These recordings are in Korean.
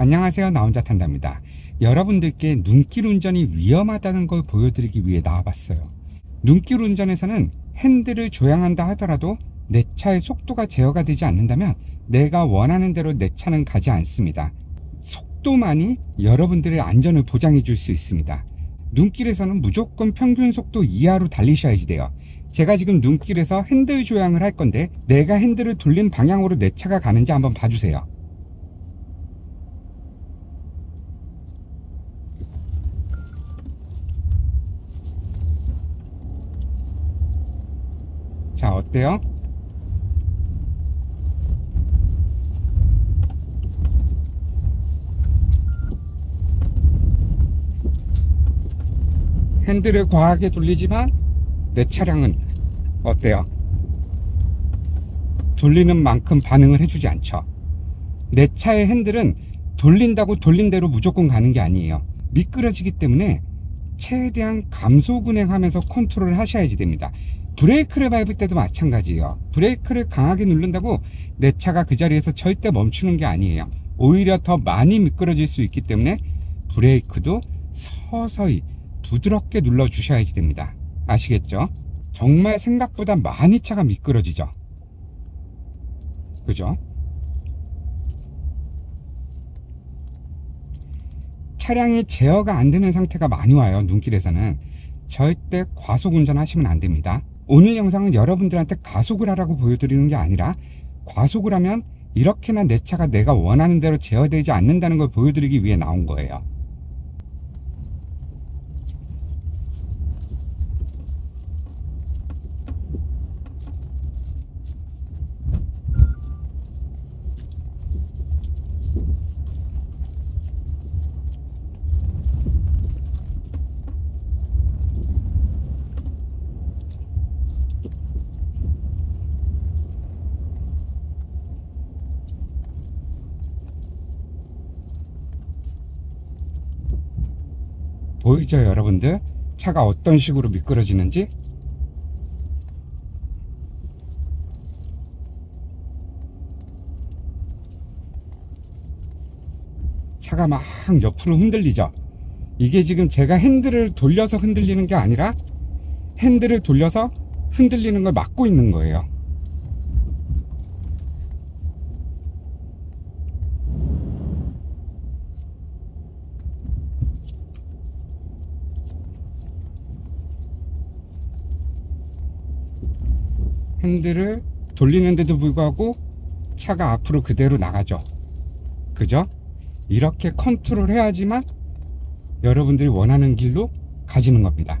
안녕하세요. 나 혼자 탄답니다. 여러분들께 눈길 운전이 위험하다는 걸 보여드리기 위해 나와봤어요. 눈길 운전에서는 핸들을 조향한다 하더라도 내 차의 속도가 제어가 되지 않는다면 내가 원하는 대로 내 차는 가지 않습니다. 속도만이 여러분들의 안전을 보장해 줄 수 있습니다. 눈길에서는 무조건 평균 속도 이하로 달리셔야지 돼요. 제가 지금 눈길에서 핸들 조향을 할 건데 내가 핸들을 돌린 방향으로 내 차가 가는지 한번 봐주세요 자 어때요? 핸들을 과하게 돌리지만 내 차량은 어때요? 돌리는 만큼 반응을 해주지 않죠. 내 차의 핸들은 돌린다고 돌린 대로 무조건 가는 게 아니에요. 미끄러지기 때문에 최대한 감소군행하면서 컨트롤을 하셔야지 됩니다. 브레이크를 밟을 때도 마찬가지예요. 브레이크를 강하게 누른다고 내 차가 그 자리에서 절대 멈추는 게 아니에요. 오히려 더 많이 미끄러질 수 있기 때문에 브레이크도 서서히 부드럽게 눌러 주셔야지 됩니다. 아시겠죠? 정말 생각보다 많이 차가 미끄러지죠. 그죠? 차량이 제어가 안 되는 상태가 많이 와요. 눈길에서는. 절대 과속 운전하시면 안 됩니다. 오늘 영상은 여러분들한테 가속을 하라고 보여드리는 게 아니라 과속을 하면 이렇게나 내 차가 내가 원하는 대로 제어되지 않는다는 걸 보여드리기 위해 나온 거예요. 보이죠 여러분들? 차가 어떤 식으로 미끄러지는지? 차가 막 옆으로 흔들리죠? 이게 지금 제가 핸들을 돌려서 흔들리는 게 아니라 핸들을 돌려서 흔들리는 걸 막고 있는 거예요 핸들을 돌리는데도 불구하고 차가 앞으로 그대로 나가죠. 그죠? 이렇게 컨트롤 해야지만 여러분들이 원하는 길로 가지는 겁니다.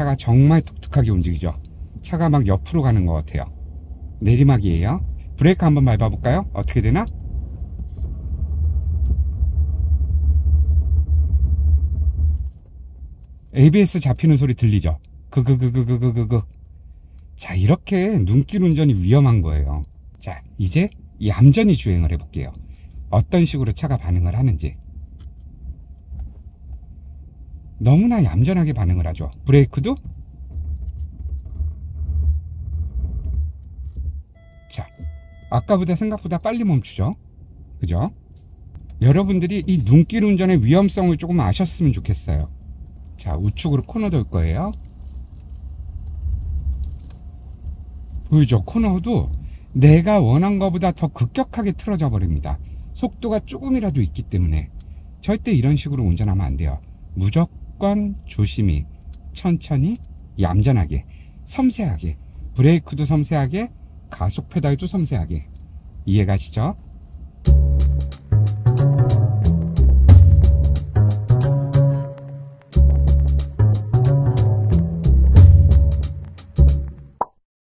차가 정말 독특하게 움직이죠. 차가 막 옆으로 가는 것 같아요. 내리막이에요. 브레이크 한번 밟아볼까요? 어떻게 되나? ABS 잡히는 소리 들리죠? 그 그 그 그 그 그그 자 이렇게 눈길 운전이 위험한 거예요. 자 이제 얌전히 주행을 해볼게요. 어떤 식으로 차가 반응을 하는지 너무나 얌전하게 반응을 하죠. 브레이크도 자, 아까보다 생각보다 빨리 멈추죠. 그죠? 여러분들이 이 눈길 운전의 위험성을 조금 아셨으면 좋겠어요. 자, 우측으로 코너 돌 거예요. 보이죠? 코너도 내가 원한 것보다 더 급격하게 틀어져 버립니다. 속도가 조금이라도 있기 때문에 절대 이런 식으로 운전하면 안 돼요. 무조건 무조건 조심히 천천히 얌전하게 섬세하게 브레이크도 섬세하게 가속 페달도 섬세하게 이해 가시죠?